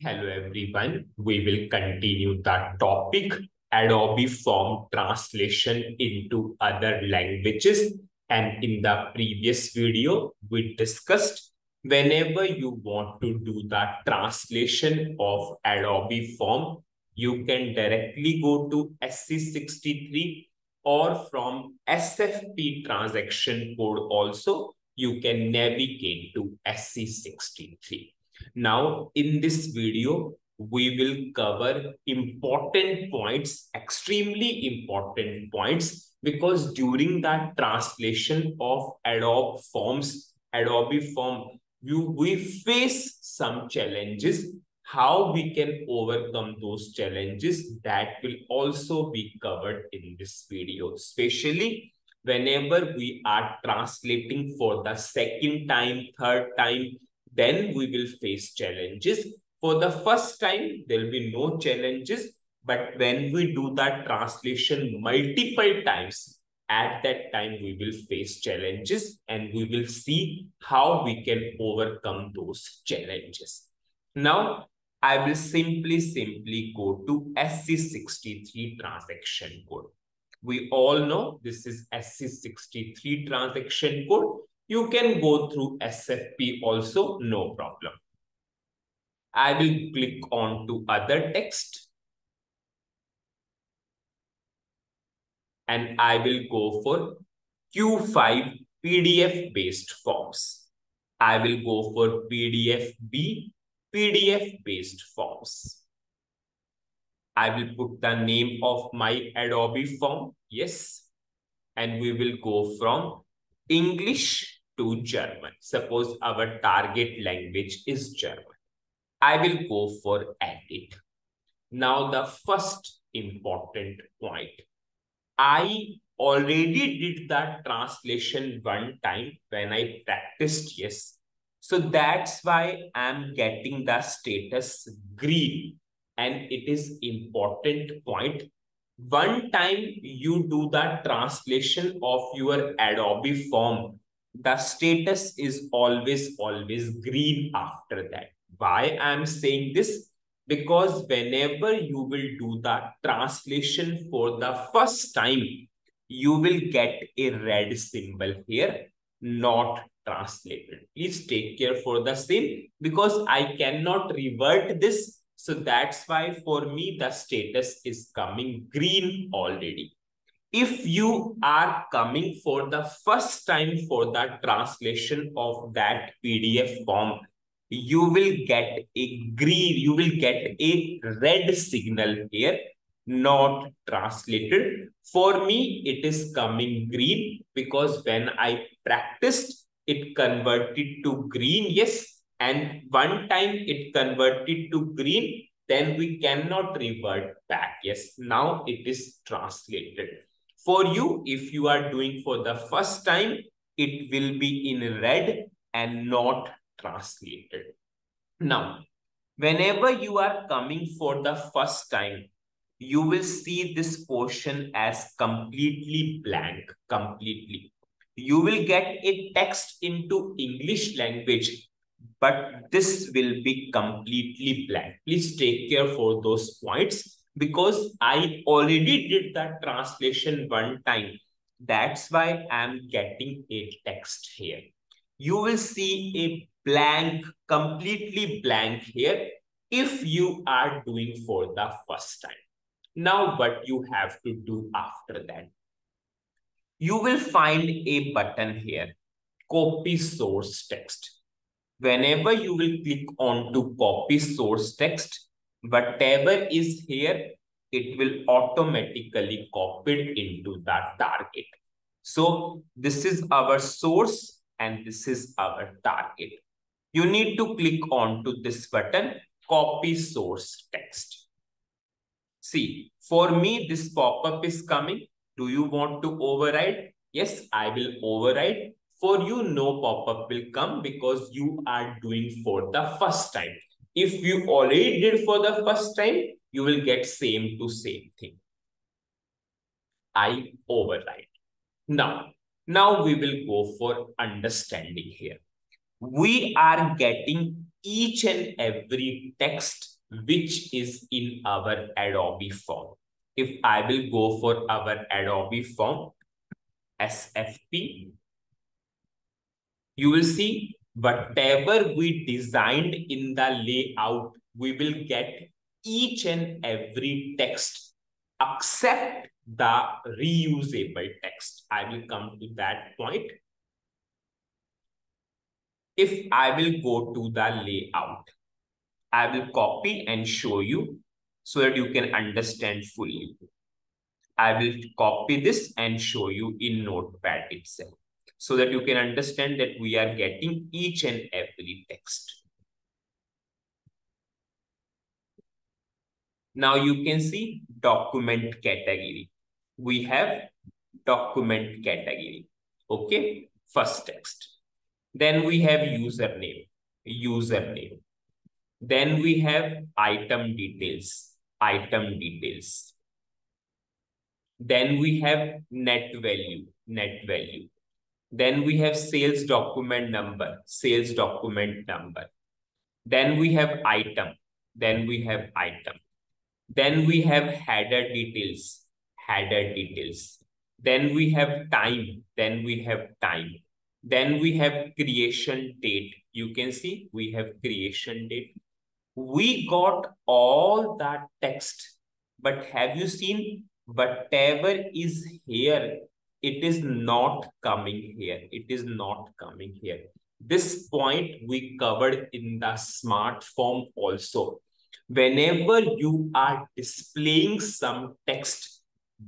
Hello everyone. We will continue the topic Adobe Form translation into other languages. And in the previous video, we discussed whenever you want to do the translation of Adobe Form, you can directly go to SE63 or from SFP transaction code also, you can navigate to SE63. Now, in this video, we will cover important points, extremely important points, because during that translation of Adobe Forms, Adobe Form, you, we face some challenges. How we can overcome those challenges, that will also be covered in this video, especially whenever we are translating for the second time, third time, then we will face challenges. For the first time, there will be no challenges. But when we do that translation multiple times, at that time we will face challenges and we will see how we can overcome those challenges. Now, I will simply, simply go to SE63 transaction code. We all know this is SE63 transaction code. You can go through SFP also, no problem. I will click on to other text. And I will go for Q5 PDF based forms. I will go for PDF B, PDF based forms. I will put the name of my Adobe form. Yes. And we will go from English to German. Suppose our target language is German. I will go for edit. Now the first important point. I already did that translation one time when I practiced yes. So that's why I'm getting the status green. And it is important point. One time you do the translation of your Adobe form the status is always, always green after that. Why I'm saying this? Because whenever you will do the translation for the first time, you will get a red symbol here, not translated. Please take care for the same because I cannot revert this. So that's why for me, the status is coming green already if you are coming for the first time for the translation of that PDF form, you will get a green, you will get a red signal here, not translated. For me, it is coming green because when I practiced, it converted to green, yes. And one time it converted to green, then we cannot revert back. Yes, now it is translated. For you, if you are doing for the first time, it will be in red and not translated. Now, whenever you are coming for the first time, you will see this portion as completely blank, completely. You will get a text into English language, but this will be completely blank. Please take care for those points because I already did that translation one time. That's why I'm getting a text here. You will see a blank, completely blank here if you are doing for the first time. Now, what you have to do after that? You will find a button here, copy source text. Whenever you will click on to copy source text, whatever is here, it will automatically copied into that target. So this is our source and this is our target. You need to click on to this button, copy source text. See, for me, this pop-up is coming. Do you want to override? Yes, I will override. For you, no pop-up will come because you are doing for the first time. If you already did for the first time, you will get same to same thing. I override. Now, now we will go for understanding here. We are getting each and every text which is in our Adobe form. If I will go for our Adobe form, SFP, you will see whatever we designed in the layout, we will get each and every text except the reusable text. I will come to that point. If I will go to the layout, I will copy and show you so that you can understand fully. I will copy this and show you in Notepad itself so that you can understand that we are getting each and every text. Now you can see document category. We have document category. Okay, first text. Then we have username, username. Then we have item details, item details. Then we have net value, net value. Then we have sales document number, sales document number. Then we have item, then we have item. Then we have header details, header details. Then we have time, then we have time. Then we have creation date. You can see we have creation date. We got all that text, but have you seen whatever is here it is not coming here. It is not coming here. This point we covered in the smart form also. Whenever you are displaying some text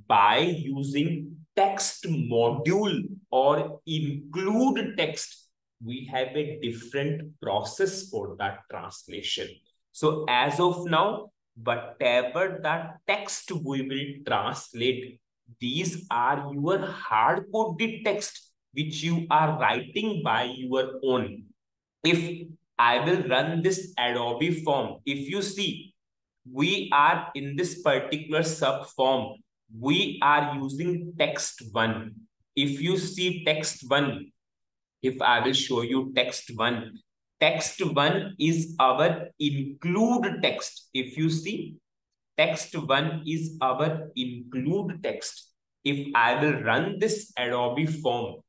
by using text module or include text, we have a different process for that translation. So as of now, whatever that text we will translate these are your hard-coded text which you are writing by your own. If I will run this Adobe form, if you see, we are in this particular sub form, we are using text one. If you see text one, if I will show you text one, text one is our include text. If you see, text one is our include text if I will run this Adobe form,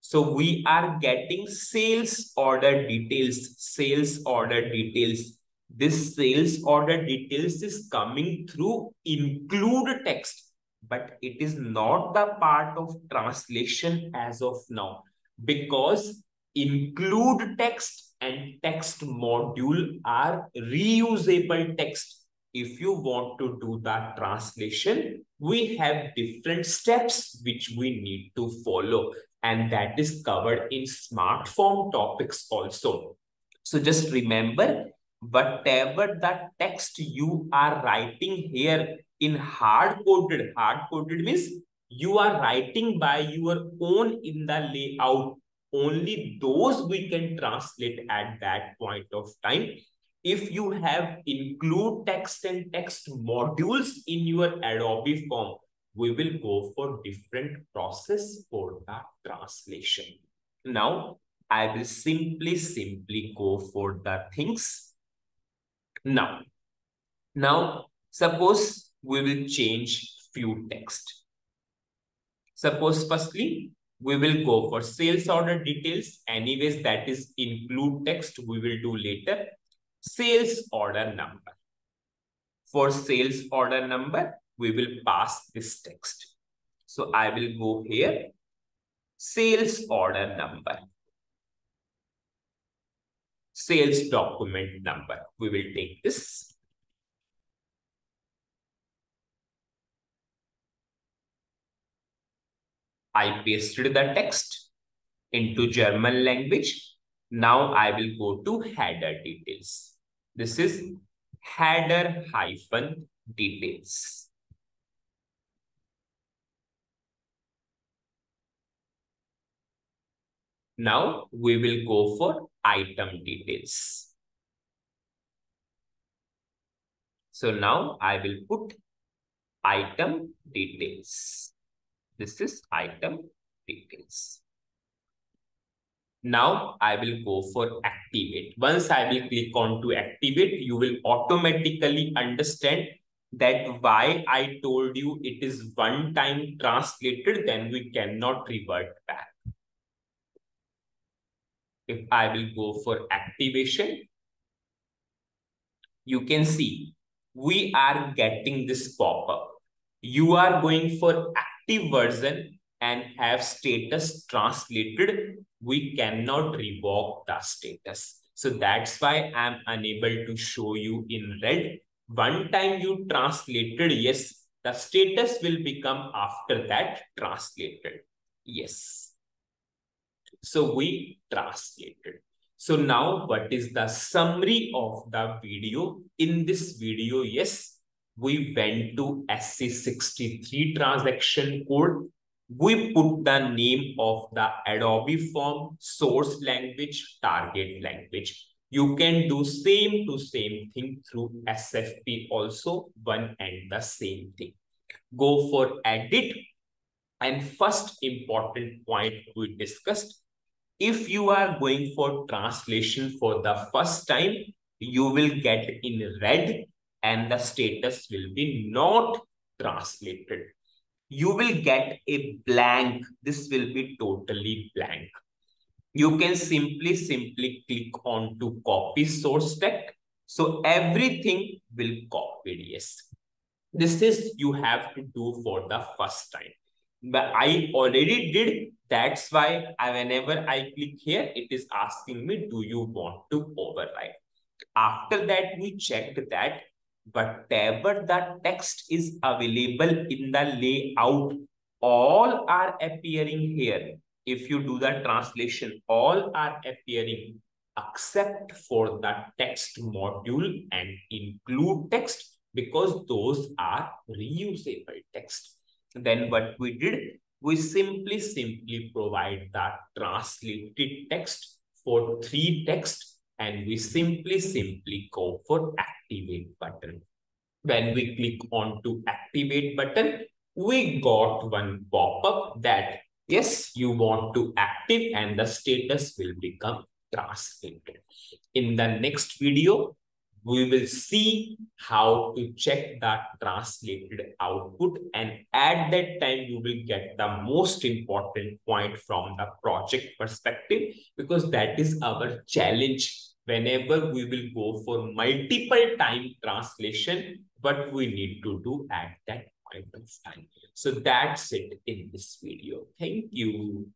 so we are getting sales order details, sales order details. This sales order details is coming through include text, but it is not the part of translation as of now because include text and text module are reusable text if you want to do that translation, we have different steps which we need to follow. And that is covered in smart form topics also. So just remember, whatever that text you are writing here in hard-coded, hard-coded means you are writing by your own in the layout. Only those we can translate at that point of time if you have include text and text modules in your Adobe form, we will go for different process for that translation. Now, I will simply, simply go for the things. Now, now, suppose we will change few text. Suppose firstly, we will go for sales order details. Anyways, that is include text we will do later sales order number. For sales order number, we will pass this text. So I will go here, sales order number. Sales document number. We will take this. I pasted the text into German language now I will go to header details. This is header hyphen details. Now we will go for item details. So now I will put item details. This is item details. Now I will go for activate. Once I will click on to activate, you will automatically understand that why I told you it is one time translated, then we cannot revert back. If I will go for activation, you can see we are getting this pop-up. You are going for active version and have status translated. We cannot revoke the status. So that's why I'm unable to show you in red one time you translated, yes, the status will become after that translated. Yes. So we translated. So now what is the summary of the video? In this video, yes, we went to SE63 transaction code. We put the name of the Adobe form, source language, target language. You can do same to same thing through SFP also, one and the same thing. Go for edit. And first important point we discussed, if you are going for translation for the first time, you will get in red and the status will be not translated. You will get a blank. This will be totally blank you can simply, simply click on to copy source text. So everything will copy, yes. This is you have to do for the first time. But I already did. That's why I, whenever I click here, it is asking me, do you want to override? After that, we checked that whatever the text is available in the layout, all are appearing here if you do the translation, all are appearing except for the text module and include text because those are reusable text. Then what we did, we simply, simply provide the translated text for three text and we simply, simply go for activate button. When we click on to activate button, we got one pop-up that Yes, you want to active and the status will become translated. In the next video, we will see how to check that translated output and at that time you will get the most important point from the project perspective because that is our challenge whenever we will go for multiple time translation what we need to do at that point of time. So that's it in this video. Thank you.